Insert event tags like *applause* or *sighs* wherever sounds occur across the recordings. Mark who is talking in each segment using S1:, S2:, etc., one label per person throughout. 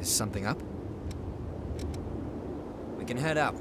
S1: Is something up? We can head out.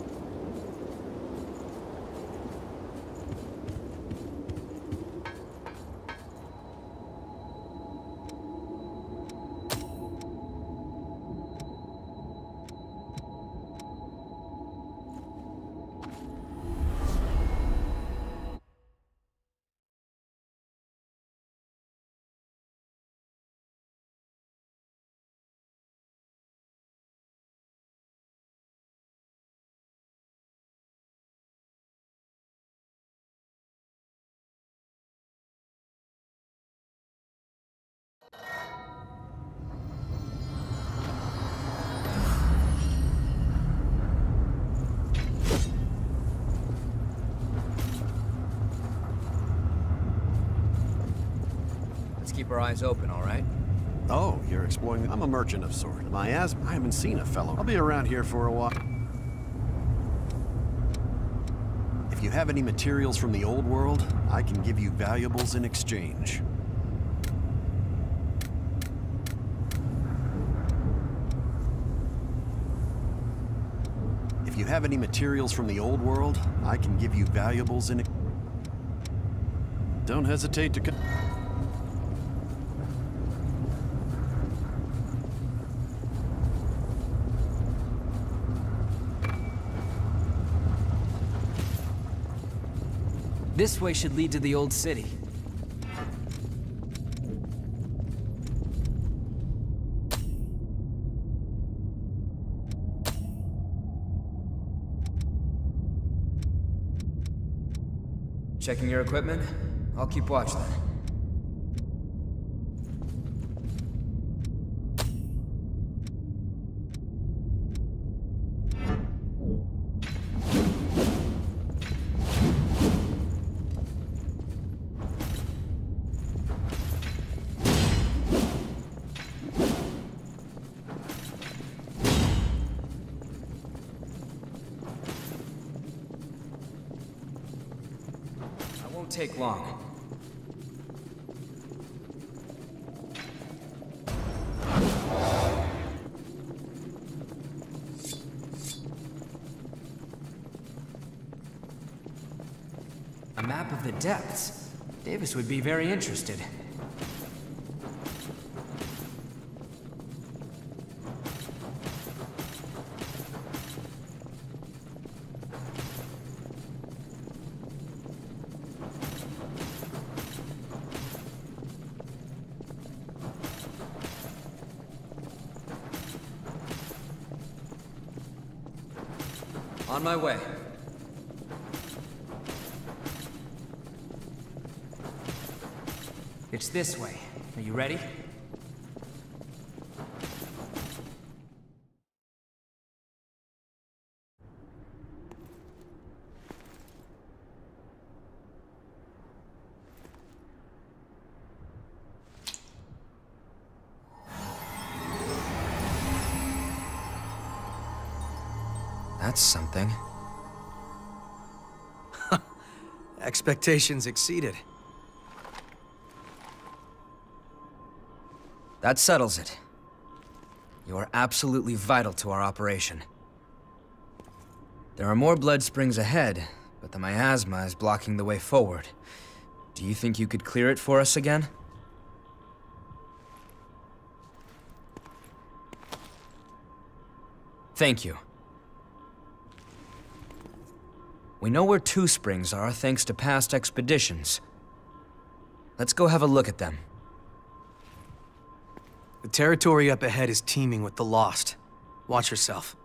S1: Keep our eyes open, all right?
S2: Oh, you're exploring. I'm a merchant of sort. My asthma. I haven't seen a fellow. I'll be around here for a while. If you have any materials from the old world, I can give you valuables in exchange. If you have any materials from the old world, I can give you valuables in. Don't hesitate to.
S1: This way should lead to the old city. Checking your equipment? I'll keep watch then. Take long. A map of the depths. Davis would be very interested. On my way. It's this way. Are you ready? That's something. *laughs*
S3: Expectations exceeded.
S1: That settles it. You are absolutely vital to our operation. There are more blood springs ahead, but the miasma is blocking the way forward. Do you think you could clear it for us again? Thank you. We know where two springs are thanks to past expeditions. Let's go have a look at them.
S3: The territory up ahead is teeming with the lost. Watch yourself.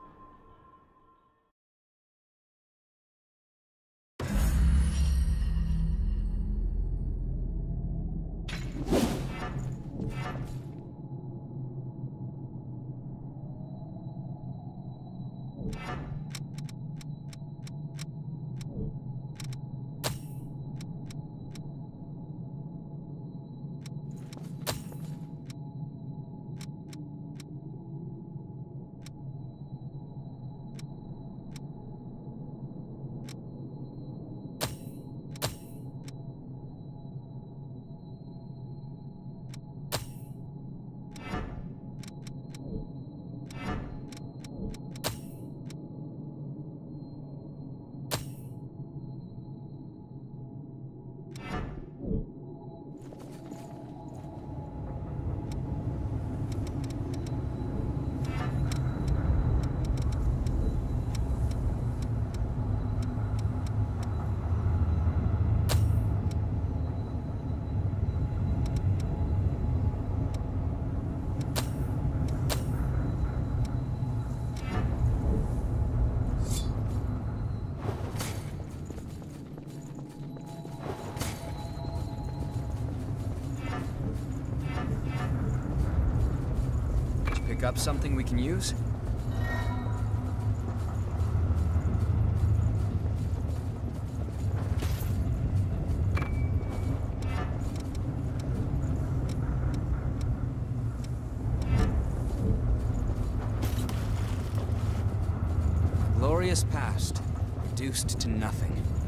S1: Up something we can use? Glorious past, reduced to nothing.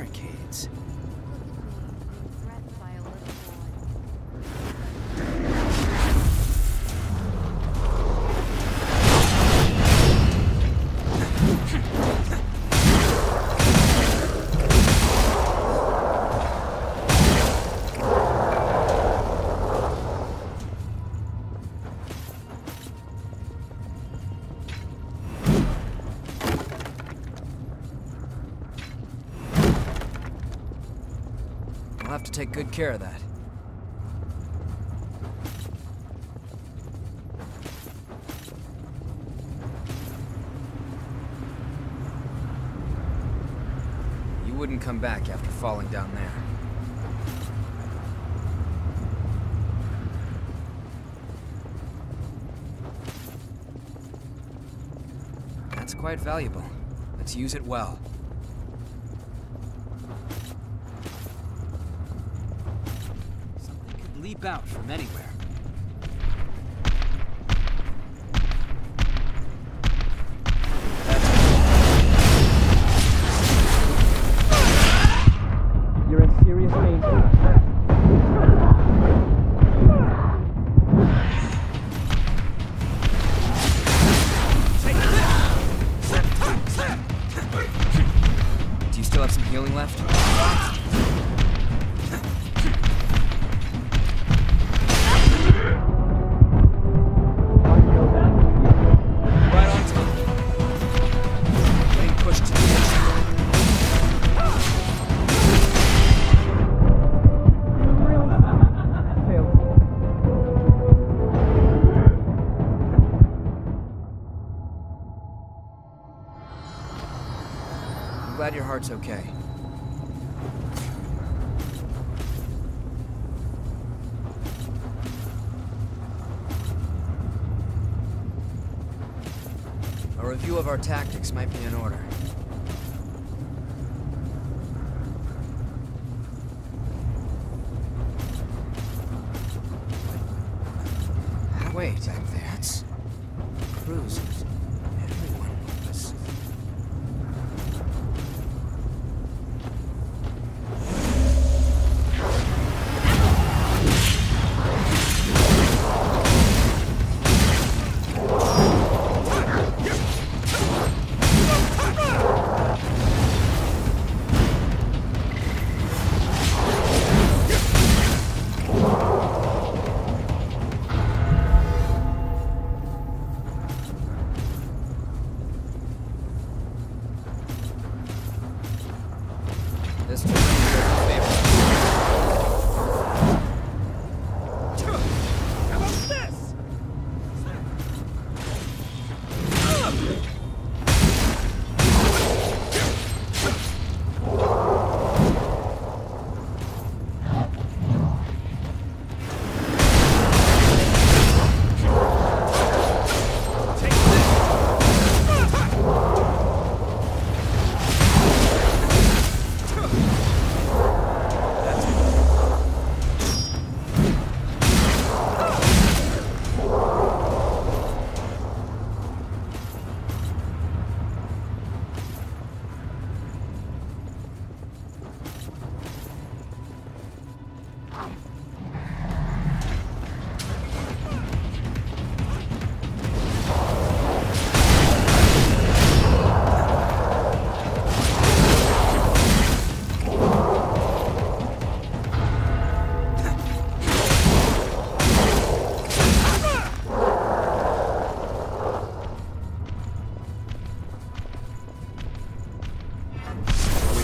S1: Barricades. Take good care of that. You wouldn't come back after falling down there. That's quite valuable. Let's use it well. Out from anywhere. Glad your heart's okay. A review of our tactics might be in order.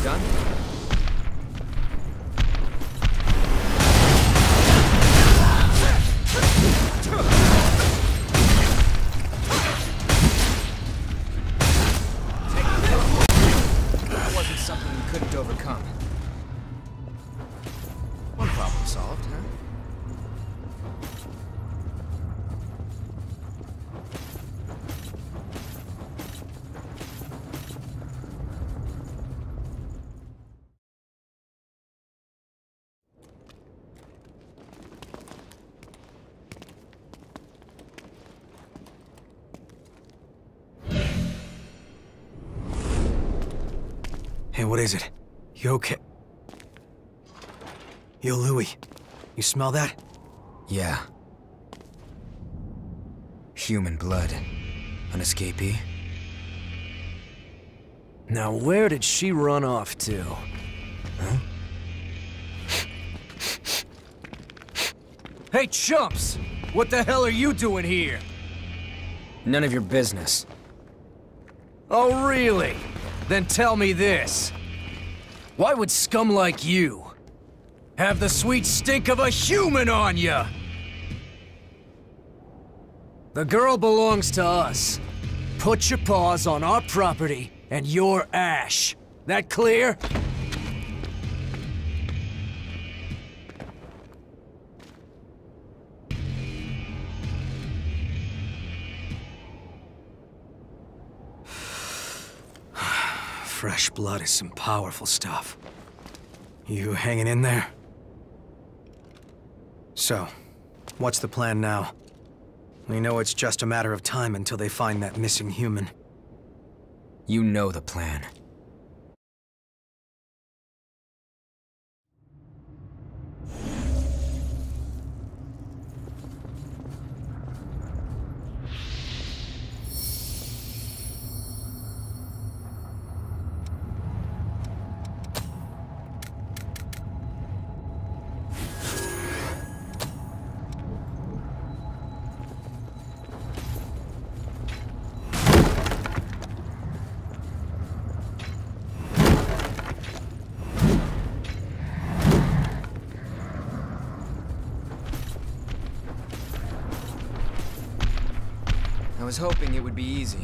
S4: Done?
S3: What is it? You okay? Yo, Louis. You smell that?
S4: Yeah. Human blood. An escapee?
S1: Now, where did she run off to? Huh? Hey, chumps! What the hell are you doing here?
S4: None of your business.
S1: Oh, really? Then tell me this. Why would scum like you have the sweet stink of a human on you? The girl belongs to us. Put your paws on our property and your ash. That clear?
S3: Fresh blood is some powerful stuff. You hanging in there? So, what's the plan now? We know it's just a matter of time until they find that missing human.
S4: You know the plan. Was hoping it would be easy.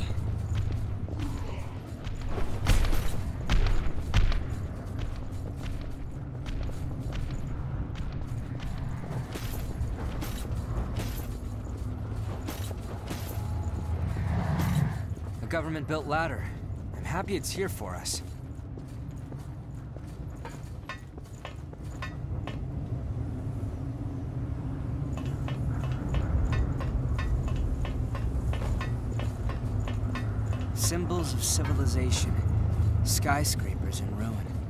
S4: A government-built ladder. I'm happy it's here for us.
S1: Symbols of civilization. Skyscrapers in ruin.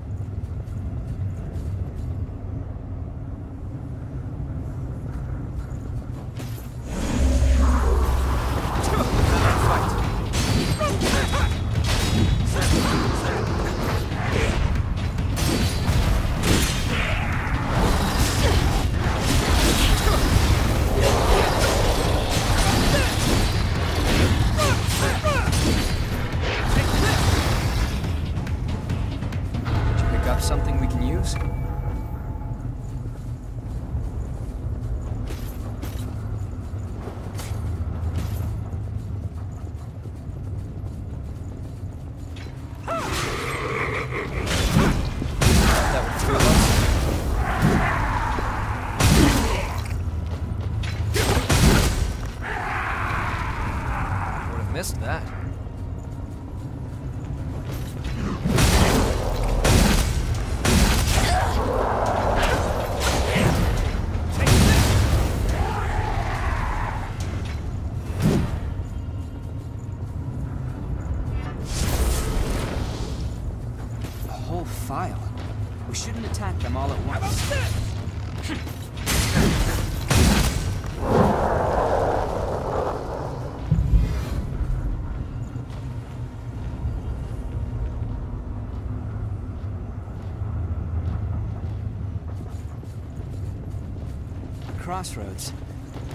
S1: Crossroads.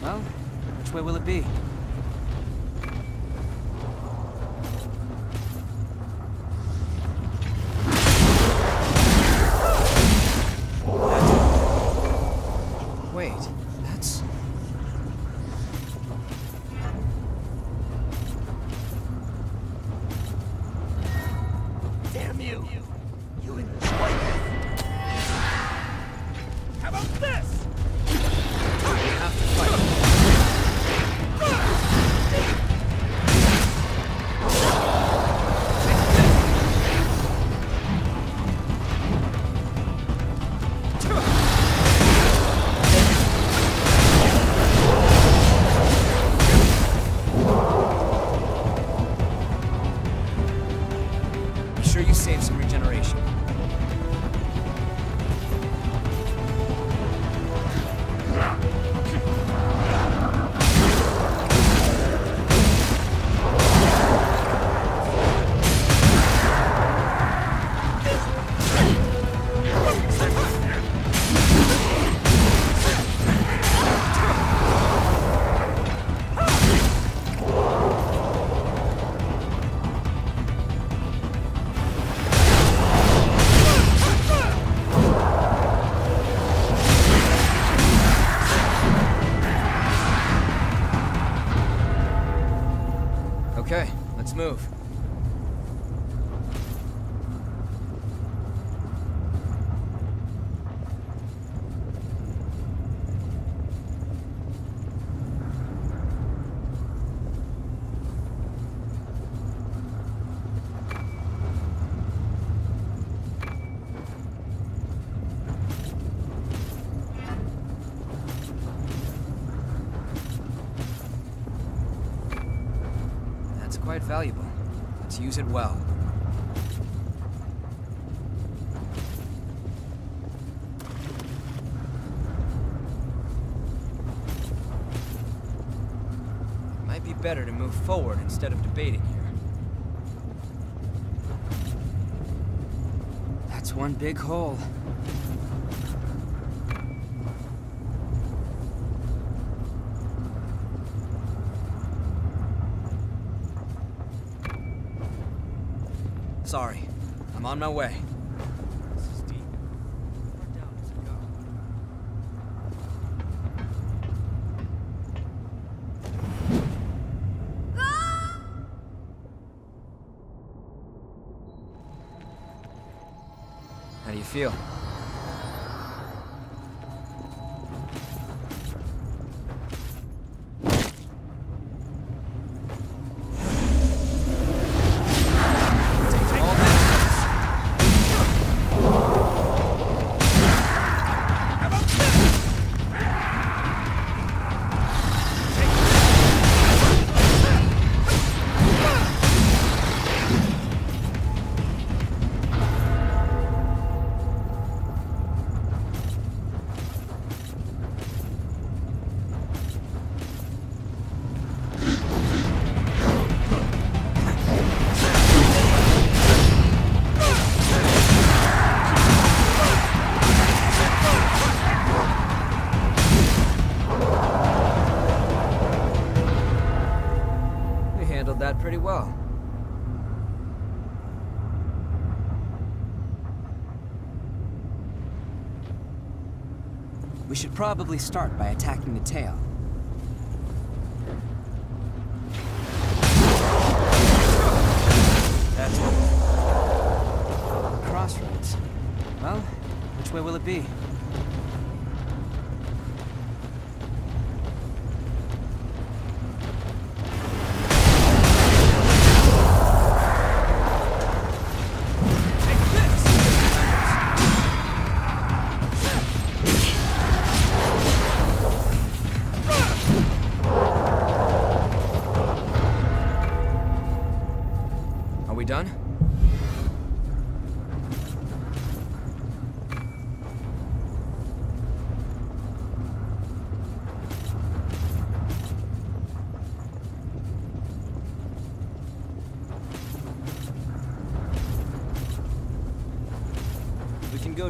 S1: Well, which way will it be? Move. That's quite valuable. Let's use it well. It might be better to move forward instead of debating here. That's one big hole. Sorry. I'm on my way.
S5: Should probably start by attacking the tail.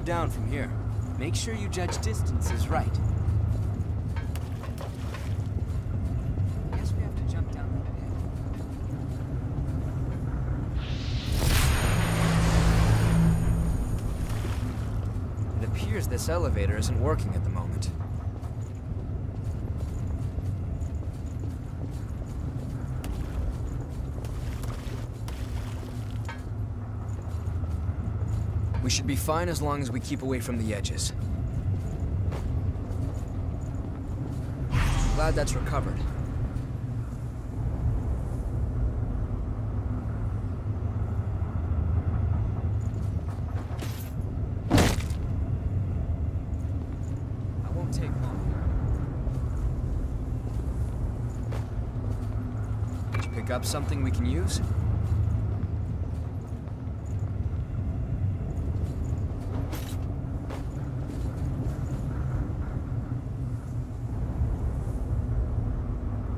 S5: Down from here. Make sure you judge distances right.
S1: It appears this elevator isn't working at the moment. We should be fine as long as we keep away from the edges. Glad that's recovered. Up something we can use?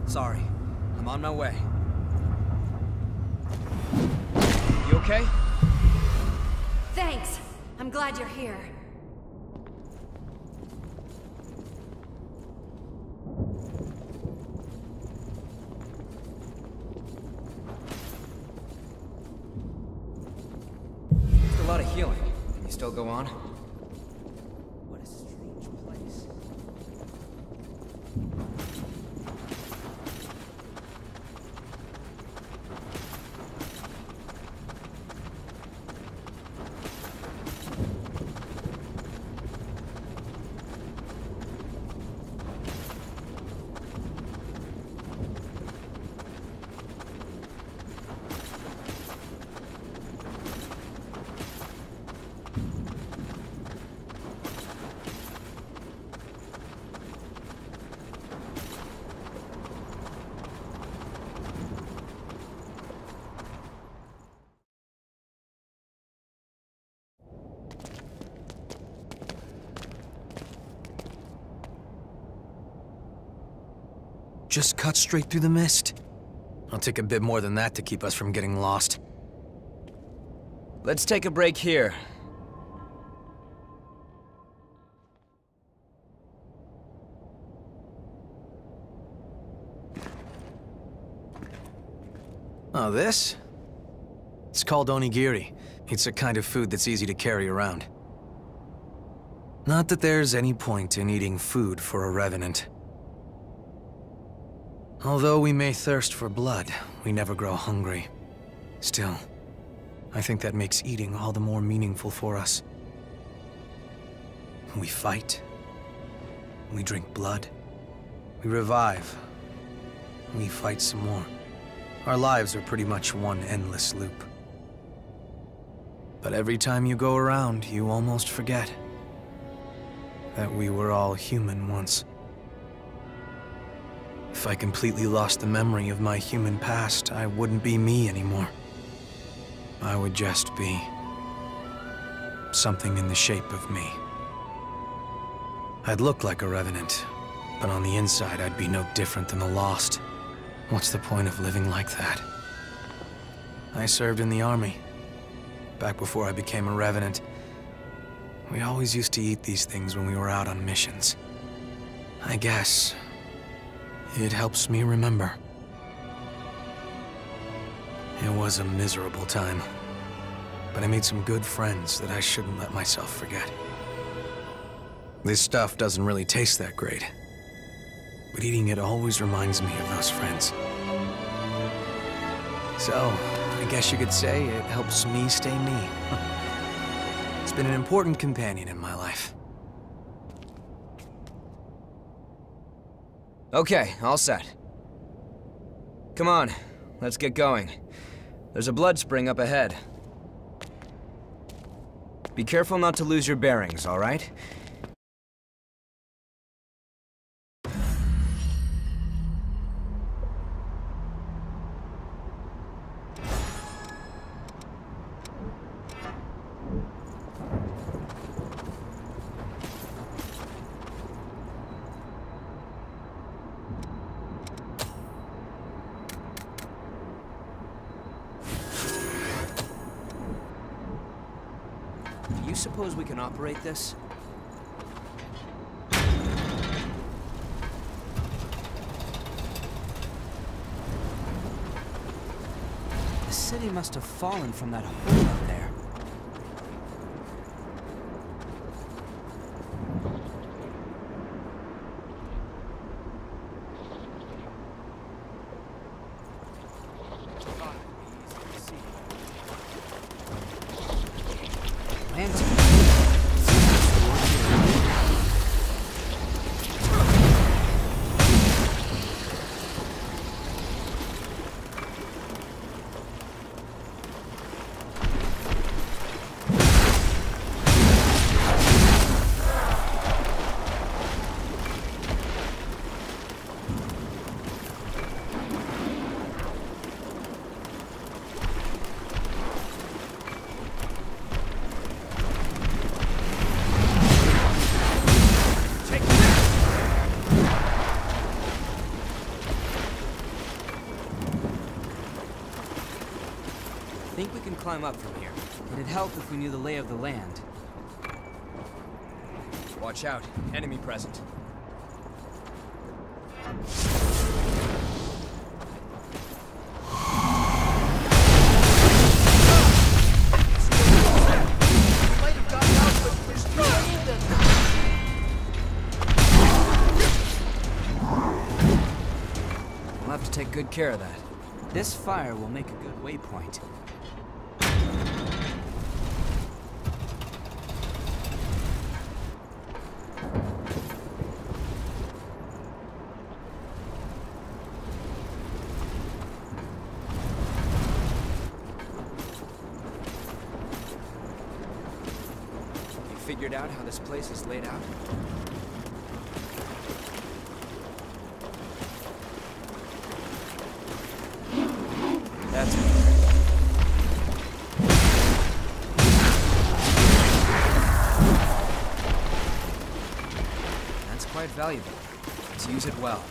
S1: Sorry, I'm on my way. You okay?
S6: Thanks. I'm glad you're here.
S1: Just a lot of healing. Can you still go on?
S5: What a strange place.
S3: Just cut straight through the mist. I'll take a bit more than that to keep us from getting lost.
S1: Let's take a break here.
S3: Oh, this? It's called onigiri. It's a kind of food that's easy to carry around. Not that there's any point in eating food for a revenant. Although we may thirst for blood, we never grow hungry. Still, I think that makes eating all the more meaningful for us. We fight. We drink blood. We revive. We fight some more. Our lives are pretty much one endless loop. But every time you go around, you almost forget that we were all human once. If I completely lost the memory of my human past, I wouldn't be me anymore. I would just be something in the shape of me. I'd look like a revenant, but on the inside I'd be no different than the lost. What's the point of living like that? I served in the army. Back before I became a revenant. We always used to eat these things when we were out on missions. I guess it helps me remember. It was a miserable time. But I made some good friends that I shouldn't let myself forget. This stuff doesn't really taste that great. But eating it always reminds me of those friends. So, I guess you could say it helps me stay me. *laughs* it's been an important companion in my life.
S1: Okay, all set. Come on, let's get going. There's a blood spring up ahead. Be careful not to lose your bearings, all right? Operate this? The city must have fallen from that hole up there. Climb up from here. It'd help if we knew the lay of the land. Watch out. Enemy present.
S7: Might have gotten out, but there's still any of them.
S1: We'll have to take good care of that. This fire will make a good waypoint. You figured out how this place is laid out? That's it. That's quite valuable. Let's use it well.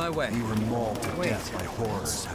S1: My way.
S2: We were mauled to
S1: Wait.
S2: death by horrors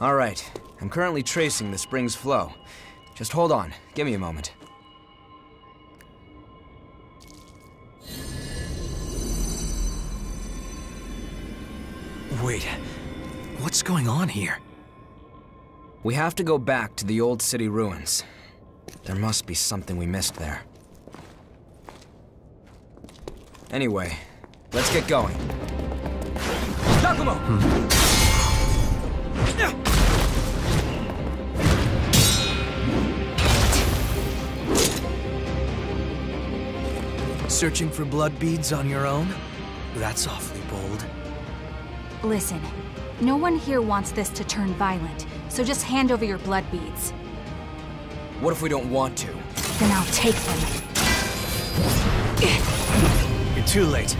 S1: All right. I'm currently tracing the spring's flow. Just hold on. Give me a moment.
S3: Wait, what's going on here?
S1: We have to go back to the old city ruins. There must be something we missed there. Anyway, let's get going. Yakumo! Hmm.
S3: Searching for blood beads on your own? That's awfully bold.
S6: Listen, no one here wants this to turn violent, so just hand over your blood beads.
S1: What if we don't want to?
S6: Then I'll take them.
S3: You're too late.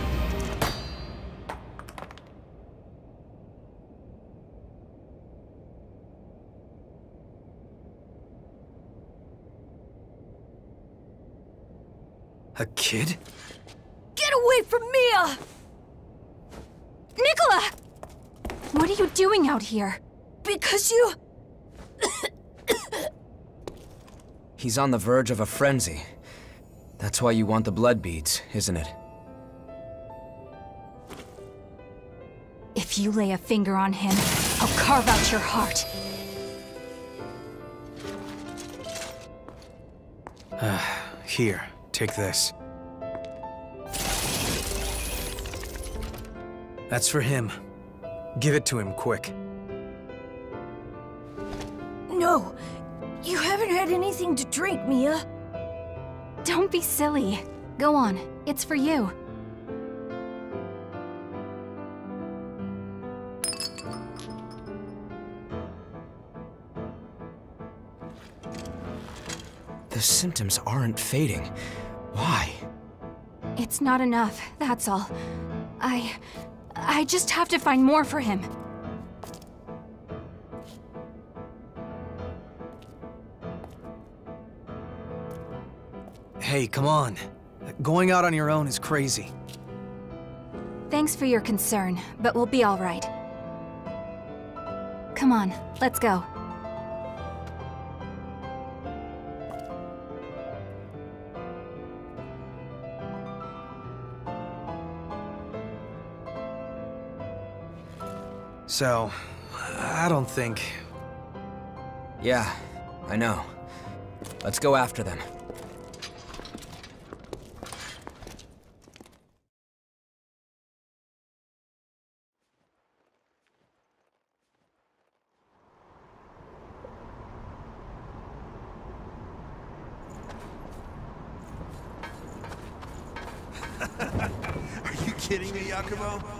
S3: A kid?
S6: Get away from Mia! Nicola! What are you doing out here? Because you... *coughs*
S1: He's on the verge of a frenzy. That's why you want the blood beads, isn't it?
S6: If you lay a finger on him, I'll carve out your heart. *sighs*
S3: Here, take this. That's for him. Give it to him quick.
S6: No! You haven't had anything to drink, Mia. Don't be silly. Go on. It's for you.
S1: The symptoms aren't fading. Why?
S6: It's not enough, that's all. I... I just have to find more for him.
S3: Hey, come on. Going out on your own is crazy.
S6: Thanks for your concern, but we'll be all right. Come on, let's go.
S3: So, I don't think...
S1: Yeah, I know. Let's go after them. *laughs*
S2: Are you kidding me, Yakumo?